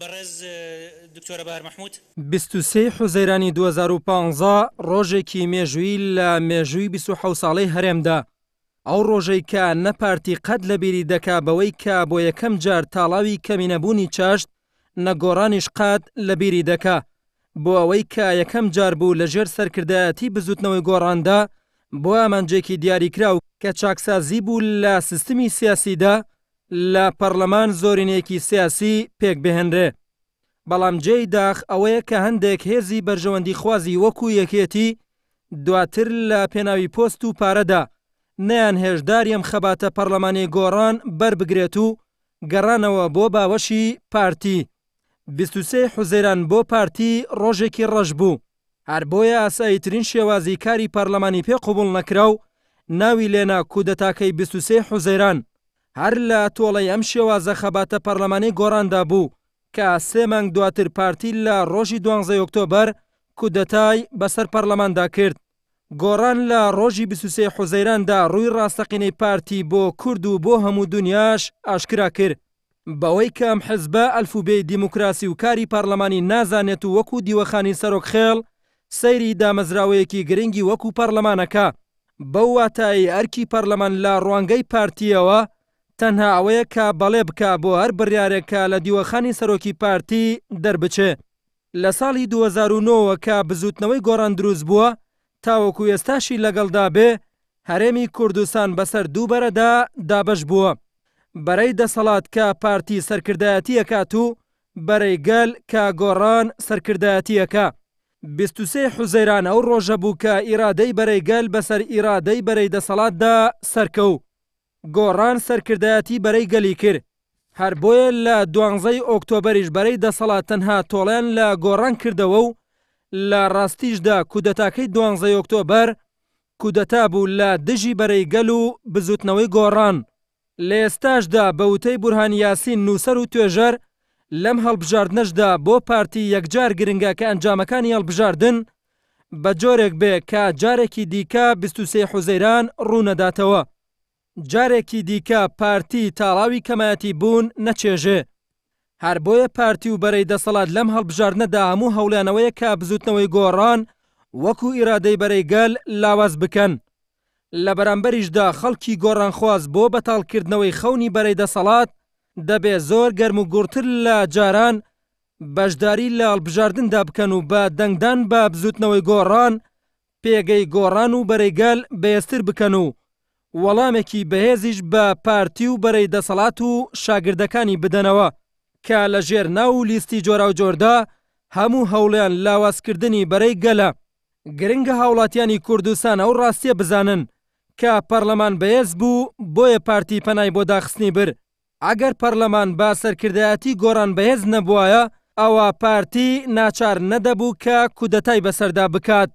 بەڕێز دکتۆرە بەهار مەحمود. بیست و سێ ی حوزەیرانی دوو هەزار و پازدە ڕۆژێکی مێژووی لە مێژووی بیست و حەوت ساڵەی هەرێمدا، ئەو ڕۆژەی کە نە پارتی قەت لە بیری دەکا بەوەی کە بۆ یەکەم جار تاڵاوی کەمینە بوونی چەشت نە گۆڕانیش قەت لە بیری دەکا بۆ ئەوەی کە یەکەم جار بوو لە ژێر سەرکردایەتی بزوتنەوەی گۆڕاندا بۆ ئامانجێکی دیاریکراو کە چاکسازی بوو لە سیستمی سیاسیدا لە پەڕلەمان زۆرینەیەکی سیاسی پێک بهێنرێ. بەڵام جێی داخ ئەوەیە کە هەندێک هێزی بەرژەوەندیخوازی وەکوو یەکێتی دواتر لە پێناوی پۆست و پارەدا نەیانهێشت داری ئەم خەباتە پەڕلەمانیەی گۆڕان بەر بگرێت و گەڕانەوە بۆ باوەشی پارتی. بیست و سێ ی حوزەیران بۆ پارتی ڕۆژێکی ڕەش بوو. هەر بۆیە ئاساییترین شێوازی کاری پارلەمانی پێ قبوڵ نەکرا و ناوی لێنا کودەتاکەی بیست و سێ حوزەیران هەر لە تۆڵەی ئەم شێوازە خەباتە پارلەمانی گۆڕاندا بوو کە سێ مانگ دواتر پارتی لە ڕۆژی دوانزەی ئۆکتۆبەر کودەتای بەسەر پارلەماندا کرد. گۆڕان لە ڕۆژی بیست و سێ حوزەیراندا ڕووی ڕاستەقینەی پارتی بۆ کورد و بۆ هەموو دونیاش ئاشکرا کرد. بەوەی کە ئەم حزبە ئەلف و بێی دیموکراسی و کاری پارلەمانی نازانێت و وەکو دیوەخانی سەرۆک خێڵ سەیری دامەزراوەیەکی گرنگی وەکو پارلەمانەکە بەو واتایەی ئەرکی پارلەمان لە ڕوانگەی پارتییەوە تەنها ئەوەیە کە بەڵێ بکا بۆ هەر بڕیارێک کە لە دیوەخانی سەرۆکی پارتی دەربچێ. لە ساڵی دوو هەزار و نۆ وە کە بزووتنەوەی گۆڕان دروست بووە تاوەکو ئێستاشی لەگەڵدا بێ، هەرێمی کوردستان بەسەر دوو بەرەدا دابەش بووە، بەرەی دەسەڵات کە پارتی سەرکردایەتی ئەکات و بەرەی گەل کە گۆڕان سەرکردایەتی ئەکا. بیست و سێ حوزەیران ئەو ڕۆژە بوو کە ئیرادەی بەرەی گەل بەسەر ئیرادەی بەرەی دەسەڵاتدا سەرکەو. گۆڕان سەرکردایەتی بەرەی گەلی کرد، هەر بۆیە لە دوانزە ی ئۆکتۆبەریش بەرەی دەسەڵات تەنها تۆڵەیان لە گۆڕان کردەوە و لە ڕاستیشدا کودەتاکەی دوانزە ی ئۆکتۆبەر کودەتا بوو لە دژی بەرەی گەل و بزوتنەوەی گۆڕان. لە ئێستاشدا بە وتەی بورهان یاسین نوسەر و توێژەر لەم هەڵبژاردنەشدا بۆ پارتی یەکجار گرنگە کە ئەنجامەکانی هەڵبژاردن بە جۆرێک بێ کە جارێکی دیکە بیست و سێ حوزەیران ڕوونەداتەوە. جارێکی دیکە پارتی تاڵاوی کەمایەتی بوون نەچێژێ. هەر بۆیە پارتی و بەرەی دەسەڵات لەم هەڵبژاردنەدا هەموو هەوڵیانەوەیە کە بزووتنەوەی گۆڕان وەکو ئیرادەی بەرەی گەل لاواز بکەن. لە بەرامبەریشدا خەڵکی گۆڕانخواز بۆ بەتاڵکردنەوەی خەونی بەرەی دەسەڵات دەبێ زۆر گەرموگوڕتر لە جاران بەشداری لە هەڵبژاردندا بکەن و بە دەنگدان بە بزووتنەوەی گۆڕان پێگەی گۆڕان و بەرەی گەل بەهێزتر بکەن و وەڵامێکی بەهێزیش بە پارتی و بەرەی دەسەڵات و شاگردەکانی بدەنەوە کە لە ژێر ناو و لیستی جۆراوجۆردا هەموو هەوڵیان لاوازکردنی بەرەی گەلە. گرنگە هاوڵاتیانی کوردستان ئەو ڕاستیە بزانن کە پەڕلەمان بەهێز بوو بۆیە پارتی پەنای بۆ داخستنی بر، ئەگەر پەرلەمان بە سەرکردایەتی گۆڕان بەهێز نەبوایە، ئەوا پارتی ناچار نەدەبوو کە کودەتای بەسەردا بکات.